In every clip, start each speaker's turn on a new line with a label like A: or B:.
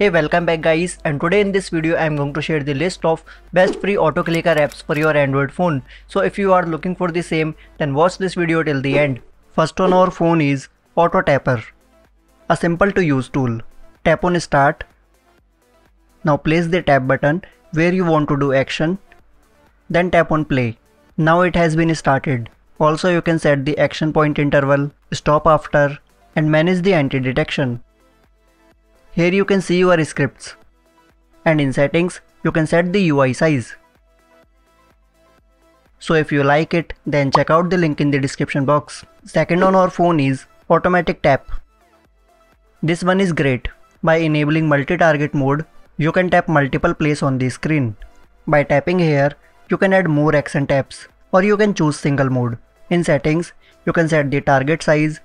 A: Hey welcome back guys and today in this video I am going to share the list of best free auto clicker apps for your Android phone. So if you are looking for the same then watch this video till the end. First on our phone is Auto Tapper. A simple to use tool. Tap on start. Now place the tap button where you want to do action. Then tap on play. Now it has been started. Also you can set the action point interval, stop after and manage the anti-detection. Here you can see your scripts. And in settings, you can set the UI size. So if you like it, then check out the link in the description box. Second on our phone is Automatic Tap. This one is great. By enabling multi-target mode, you can tap multiple places on the screen. By tapping here, you can add more action taps or you can choose single mode. In settings, you can set the target size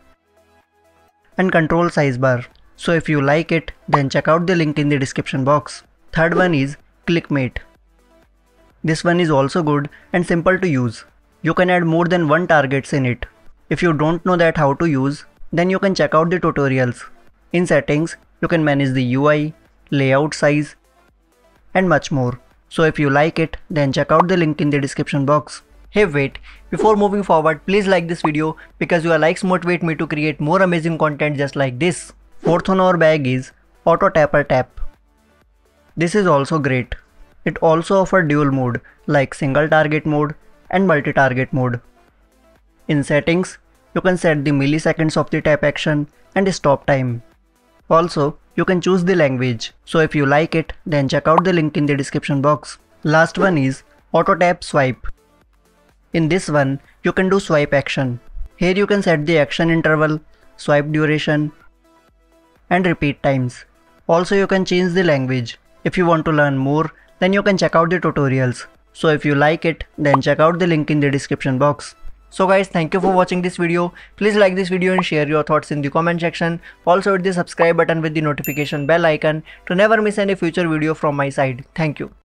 A: and control size bar. So if you like it, then check out the link in the description box. Third one is ClickMate. This one is also good and simple to use. You can add more than one targets in it. If you don't know that how to use, then you can check out the tutorials. In settings, you can manage the UI, layout size, and much more. So if you like it, then check out the link in the description box. Hey wait, before moving forward, please like this video because your likes motivate me to create more amazing content just like this. Fourth on our bag is Auto Tapper Tap. This is also great. It also offers dual mode like single target mode and multi-target mode. In settings, you can set the milliseconds of the tap action and stop time. Also, you can choose the language. So if you like it, then check out the link in the description box. Last one is Auto Tap Swipe. In this one, you can do swipe action. Here you can set the action interval, swipe duration, and repeat times. Also you can change the language. If you want to learn more, then you can check out the tutorials. So if you like it, then check out the link in the description box. So guys, thank you for watching this video. Please like this video and share your thoughts in the comment section. Also hit the subscribe button with the notification bell icon to never miss any future video from my side. Thank you.